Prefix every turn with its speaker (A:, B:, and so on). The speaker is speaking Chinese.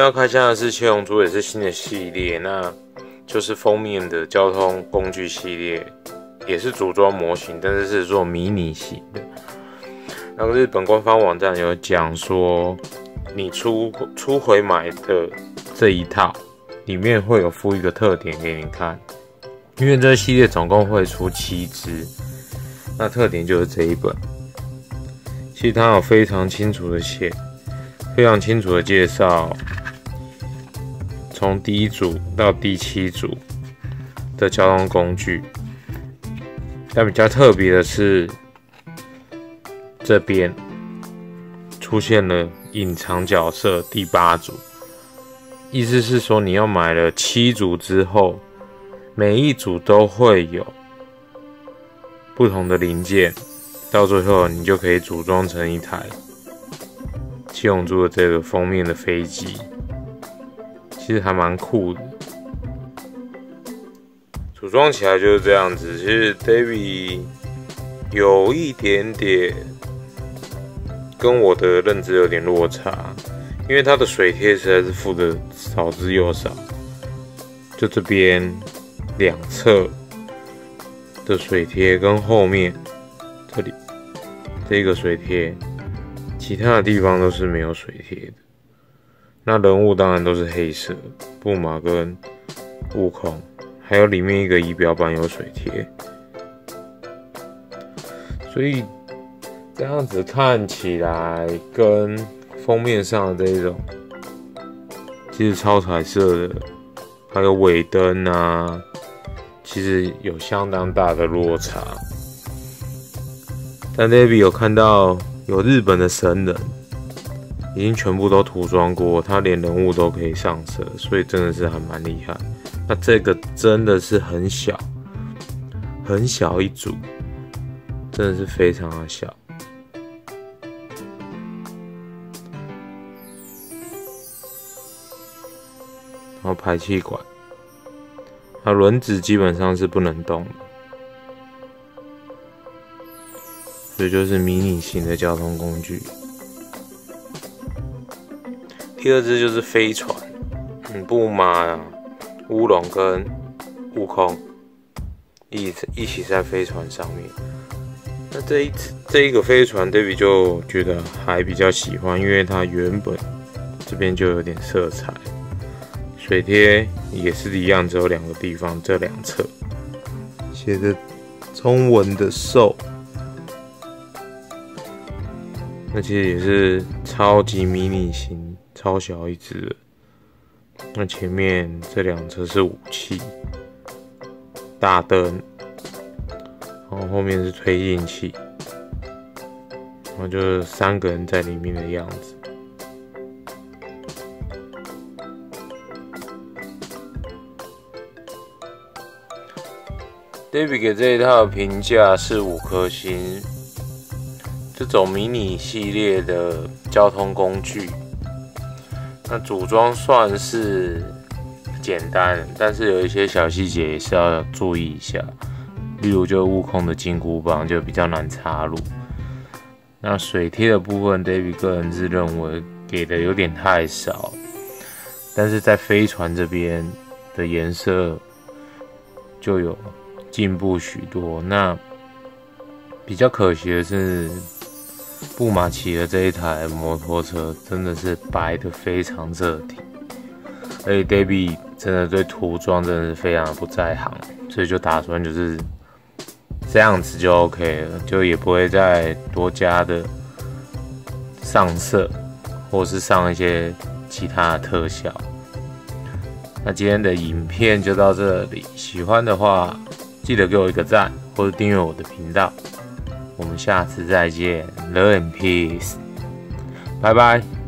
A: 要开箱的是七龙珠，也是新的系列，那就是封面的交通工具系列，也是组装模型，但是是做迷你型的。那个日本官方网站有讲说，你出出回买的这一套里面会有附一个特点给你看，因为这系列总共会出七只，那特点就是这一本。其实它有非常清楚的写，非常清楚的介绍，从第一组到第七组的交通工具。但比较特别的是，这边出现了隐藏角色第八组，意思是说你要买了七组之后，每一组都会有不同的零件。到最后，你就可以组装成一台七龙珠的这个封面的飞机，其实还蛮酷的。组装起来就是这样子。其实 David 有一点点跟我的认知有点落差，因为它的水贴实在是附的少之又少，就这边两侧的水贴跟后面。这里这个水贴，其他的地方都是没有水贴的。那人物当然都是黑色，布马跟悟空，还有里面一个仪表板有水贴。所以这样子看起来，跟封面上的这种其实超彩色的，还有尾灯啊，其实有相当大的落差。但 David 有看到有日本的神人，已经全部都涂装过，他连人物都可以上色，所以真的是还蛮厉害。那这个真的是很小，很小一组，真的是非常的小。然后排气管，那轮子基本上是不能动的。这就是迷你型的交通工具。第二只就是飞船，嗯，布马、乌龙跟悟空一一起在飞船上面。那这一次这一个飞船，David 就觉得还比较喜欢，因为它原本这边就有点色彩，水贴也是一样，只有两个地方，这两侧写着中文的“兽”。那其实也是超级迷你型，超小一只。那前面这两车是武器，大灯，然后后面是推进器，然后就是三个人在里面的样子。David 给这一套评价是五颗星。这种迷你系列的交通工具，那组装算是简单，但是有一些小细节也是要注意一下。例如，就悟空的金箍棒就比较难插入。那水贴的部分，David 个人是认为给的有点太少，但是在飞船这边的颜色就有进步许多。那比较可惜的是。布马骑的这一台摩托车真的是白的非常彻底，而且 David 真的对涂装真的是非常的不在行，所以就打算就是这样子就 OK 了，就也不会再多加的上色，或是上一些其他的特效。那今天的影片就到这里，喜欢的话记得给我一个赞，或者订阅我的频道。我们下次再见，Learn Peace，拜拜。